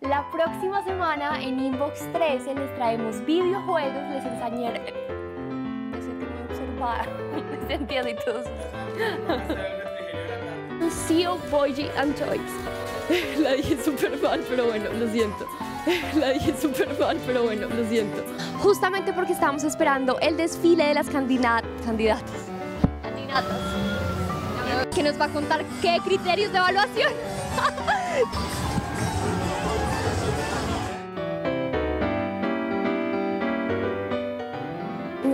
La próxima semana en Inbox 13 les traemos videojuegos, les enseñaré... Me siento muy observada, me sentí así todos. Seal, Boy and Toys. La dije súper mal, pero bueno, lo siento. La dije súper mal, pero bueno, lo siento. Justamente porque estábamos esperando el desfile de las candidata- candidatas. Candidatas. Que nos va a contar qué criterios de evaluación.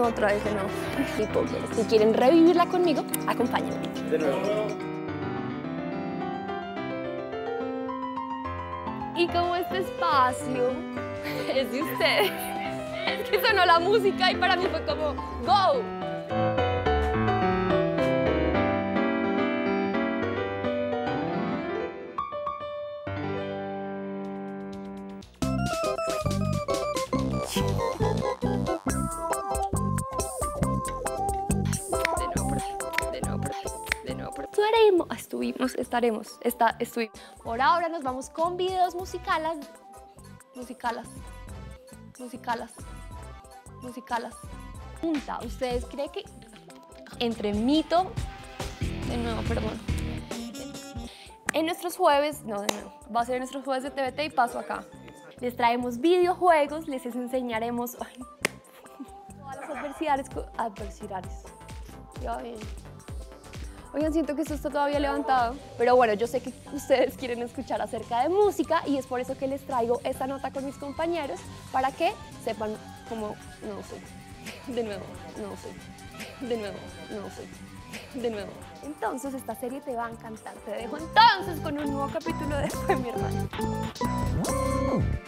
No, otra vez de nuevo. Si quieren revivirla conmigo, acompáñenme. De nuevo. Y como este espacio es de ustedes, es que sonó la música y para mí fue como, ¡Go! Estuvimos, estaremos, está, estuvimos. Por ahora nos vamos con videos musicales, musicales, musicales, musicales. Punta, ¿ustedes creen que entre mito, de nuevo, perdón, en nuestros jueves, no, de nuevo, va a ser en nuestros jueves de TVT y paso acá. Les traemos videojuegos, les enseñaremos ay, todas las adversidades, adversidades. Ya ven. Oigan, siento que esto está todavía levantado, pero bueno, yo sé que ustedes quieren escuchar acerca de música y es por eso que les traigo esta nota con mis compañeros para que sepan cómo, no sé, de nuevo, no sé, de nuevo, no sé, de nuevo. Entonces esta serie te va a encantar. Te dejo entonces con un nuevo capítulo de Fue mi hermano.